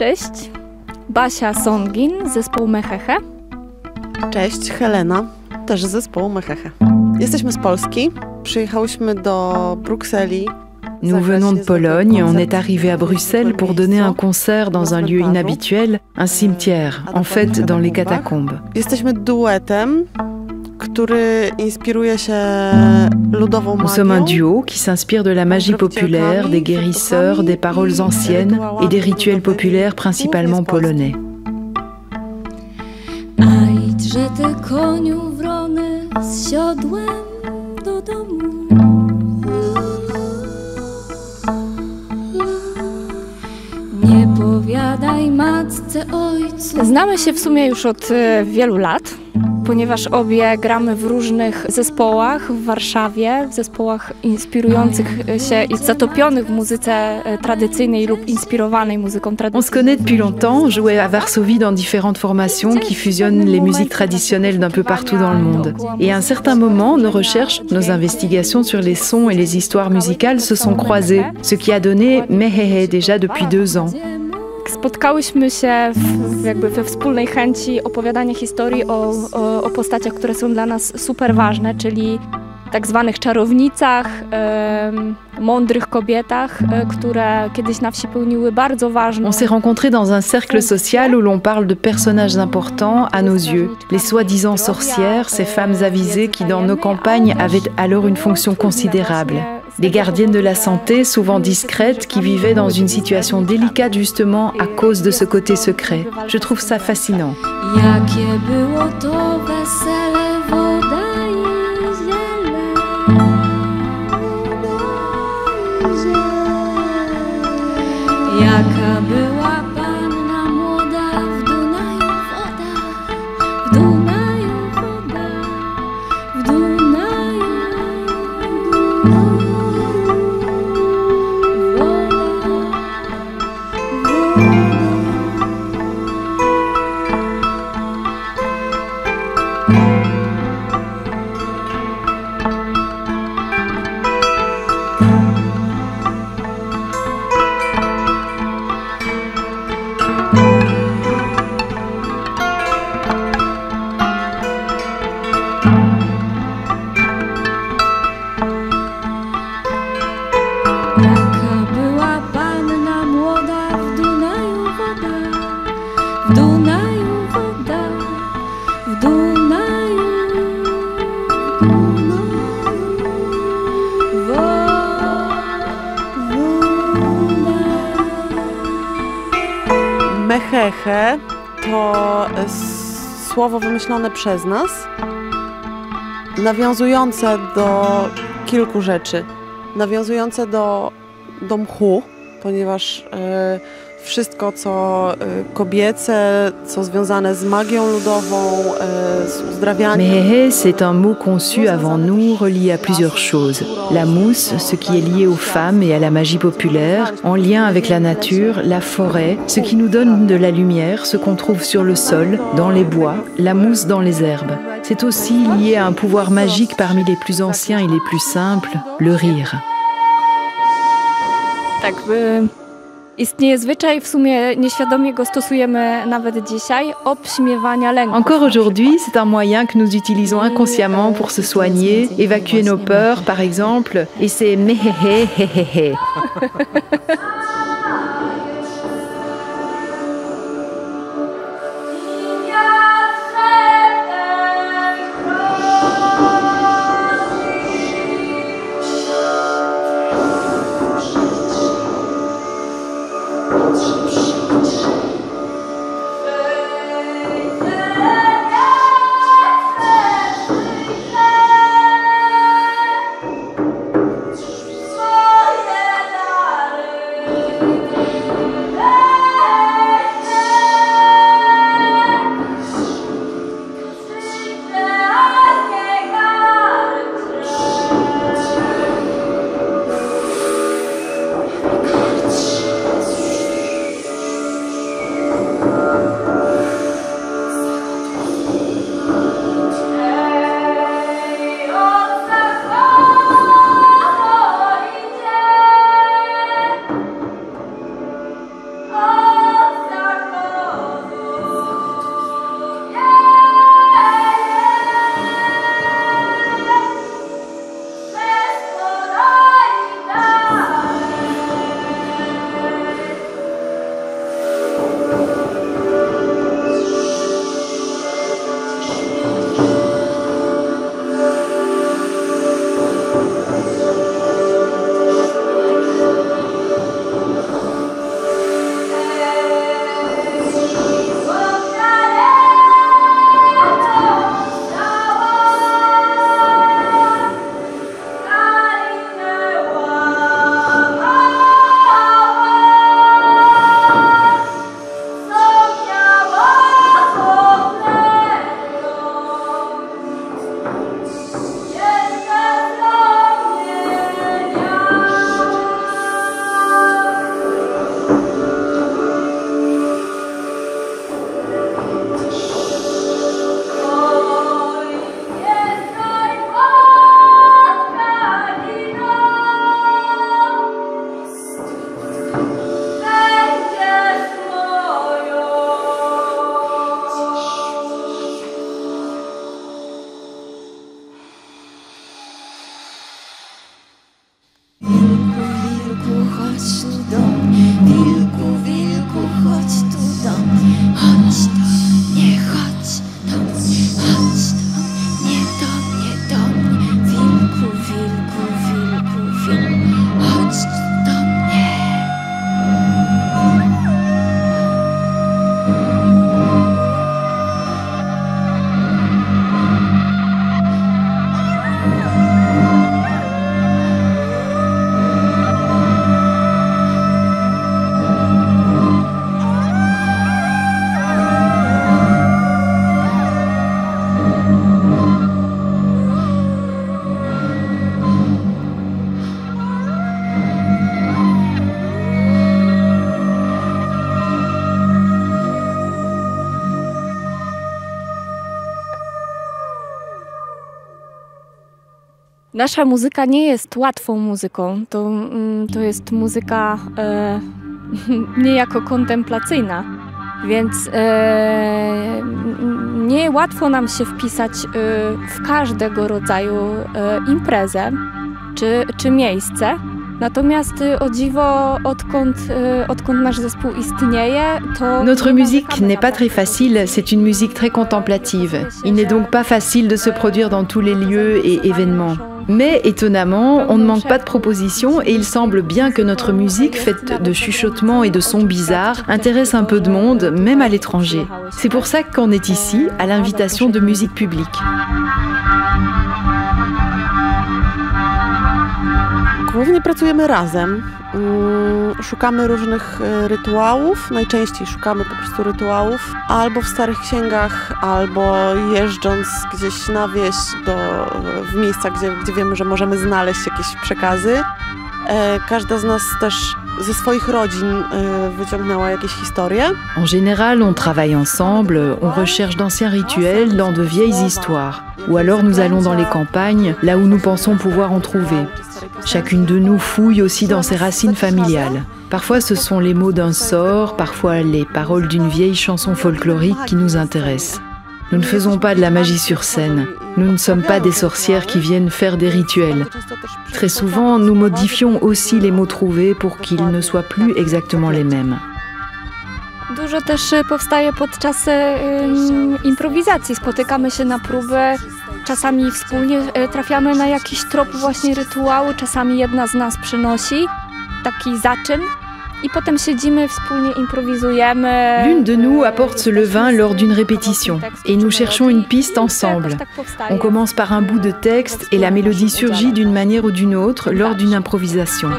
Cześć, Basia Songin, zespołu Mecheche. Cześć, Helena, też z zespołu Mecheche. Jesteśmy z Polski, przyjechałyśmy do Brukseli. Nous venons de Pologne, on est arrivé à Bruxelles pour donner un concert dans un lieu inhabituel, un cimetière, en fait dans les catacombes. Nous sommes un duo qui s'inspire de la magie populaire, des guérisseurs, des paroles anciennes et des rituels populaires principalement polonais. Znamy się w sumie już od e, wielu lat, ponieważ obie gramy w różnych zespołach w Warszawie, w zespołach inspirujących się i zatopionych w muzyce e, tradycyjnej lub inspirowanej muzyką On se connaît depuis longtemps, jouait à Varsovie dans différentes formations qui fusionnent les musiques traditionnelles d'un peu partout dans le monde. Et à un certain moment, nos recherches, nos investigations sur les sons et les histoires musicales se sont croisées, ce qui a donné Mehehe déjà depuis deux ans. Spotkałyśmy się w, jakby we wspólnej chęci opowiadania historii o, o, o postaciach, które są dla nas super ważne, czyli tak zwanych czarownicach, em, mądrych kobietach, e, które kiedyś na wsi pełniły bardzo ważną On s'est rencontrés dans un cercle social où l'on parle de personnages importants à nos yeux, les soi-disant sorcières, ces femmes avisées qui dans nos campagnes avaient alors une fonction considérable. Des gardiennes de la santé, souvent discrètes, qui vivaient dans une situation délicate justement à cause de ce côté secret. Je trouve ça fascinant. Słowo wymyślone przez nas, nawiązujące do kilku rzeczy. Nawiązujące do, do mchu, ponieważ e, wszystko, co e, kobiece, co związane z magią ludową, e, z uzdrawianiem. Mehehe, c'est un mot conçu avant nous, relié à plusieurs choses. La mousse, ce qui est lié aux femmes et à la magie populaire, en lien avec la nature, la forêt, ce qui nous donne de la lumière, ce qu'on trouve sur le sol, dans les bois, la mousse dans les herbes. C'est aussi lié à un pouvoir magique parmi les plus anciens et les plus simples, le rire. Tak, y, istnieje zwyczaj, w sumie nieświadomie go stosujemy nawet dzisiaj, obśmiewania lęków. Encore aujourd'hui, c'est un moyen que nous utilisons inconsciemment pour se soigner, évacuer nos peurs par exemple, et c'est mehehe Nasza muzyka nie jest łatwą muzyką. To, mm, to jest muzyka e, niejako kontemplacyjna, więc e, nie łatwo nam się wpisać e, w każdego rodzaju e, imprezę czy, czy miejsce. Natomiast o dziwo, odkąd, odkąd nasz zespół istnieje, to. Notre musique n'est pas très facile, c'est une musique très contemplative. Il n'est donc pas facile de se produire dans tous les lieux et événements. Mais étonnamment, on ne manque pas de propositions et il semble bien que notre musique, faite de chuchotements et de sons bizarres, intéresse un peu de monde, même à l'étranger. C'est pour ça qu'on est ici, à l'invitation de musique publique. Głównie pracujemy razem. Mm, Szukamy różnych e, rytuałów. Najczęściej szukamy po prostu rytuałów albo w starych księgach, albo jeżdżąc gdzieś na wieś do, w miejsca, gdzie, gdzie wiemy, że możemy znaleźć jakieś przekazy. E, Każda z nas też e. En général, on travaille ensemble, on recherche d'anciens rituels dans de vieilles histoires. Ou alors nous allons dans les campagnes, là où nous pensons pouvoir en trouver. Chacune de nous fouille aussi dans ses racines familiales. Parfois ce sont les mots d'un sort, parfois les paroles d'une vieille chanson folklorique qui nous intéressent. Nous ne faisons pas de la magie sur scène. Nous ne sommes pas des sorcières qui viennent faire des rituels. Très souvent, nous modifions aussi les mots trouvés pour qu'ils ne soient plus exactement les mêmes. Dużo też e, powstaje podczas e, improwizacji. Spotykamy się na próbę, czasami wspólnie e, trafiamy na jakiś trop właśnie rytuału, czasami jedna z nas przynosi taki zaczyn L'une de nous apporte ce levain lors d'une répétition et nous cherchons une piste ensemble. On commence par un bout de texte et la mélodie surgit d'une manière ou d'une autre lors d'une improvisation.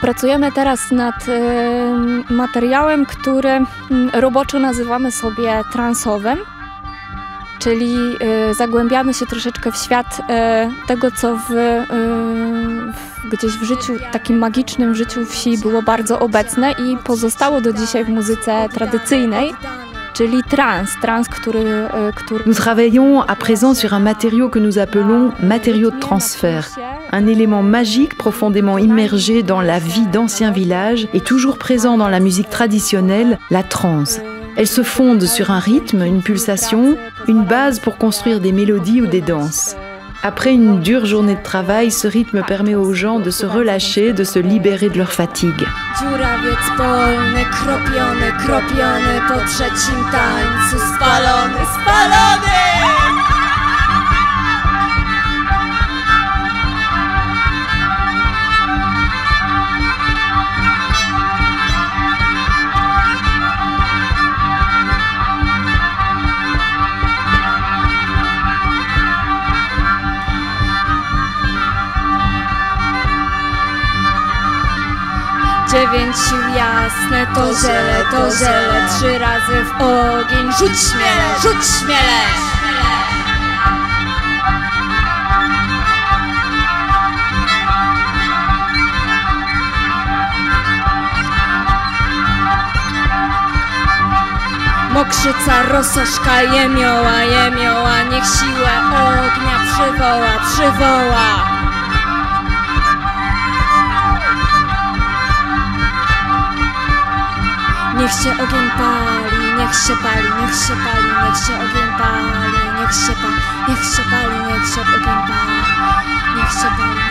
Pracujemy teraz nad e, materiałem, który mm, roboczo nazywamy sobie transowym, czyli e, zagłębiamy się troszeczkę w świat e, tego, co w, w, gdzieś w życiu, takim magicznym życiu wsi było bardzo obecne i pozostało do dzisiaj w muzyce tradycyjnej, e, Nous travaillons à présent sur un matériau que nous appelons matériau de transfert. Un élément magique profondément immergé dans la vie d'anciens villages et toujours présent dans la musique traditionnelle, la trance. Elle se fonde sur un rythme, une pulsation, une base pour construire des mélodies ou des danses. Après une dure journée de travail, ce rythme permet aux gens de se relâcher, de se libérer de leur fatigue. Dziewięć sił jasne, to ziele, to ziele Trzy razy w ogień, rzuć śmiele, rzuć śmiele. Mokrzyca, rososzka, jemioła, jemioła Niech siłę ognia przywoła, przywoła Niech się ogień pali, niech się pali, niech się pali, niech się ogień pali, niech się pali, niech się pali, niech się ogień pali, niech się pali.